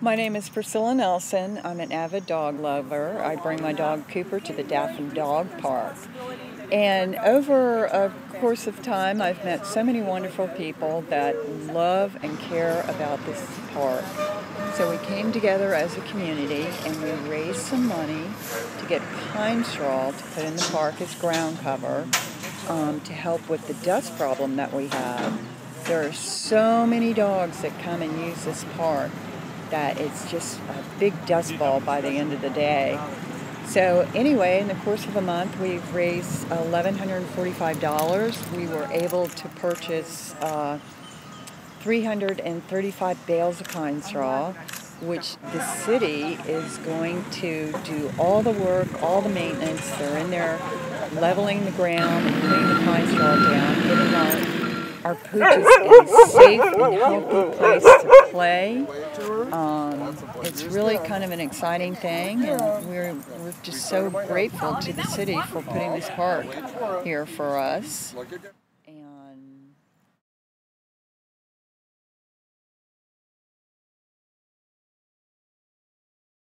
My name is Priscilla Nelson. I'm an avid dog lover. I bring my dog Cooper to the Daffin Dog Park. And over a course of time, I've met so many wonderful people that love and care about this park. So we came together as a community and we raised some money to get pine straw to put in the park as ground cover um, to help with the dust problem that we have. There are so many dogs that come and use this park that it's just a big dust ball by the end of the day. So anyway, in the course of a month, we've raised $1,145. We were able to purchase uh, 335 bales of pine straw, which the city is going to do all the work, all the maintenance. They're in there leveling the ground and putting the pine straw down, getting our, pooches in a safe and healthy place to play. Um, it's really kind of an exciting thing, and we're, we're just so grateful to the city for putting this park here for us.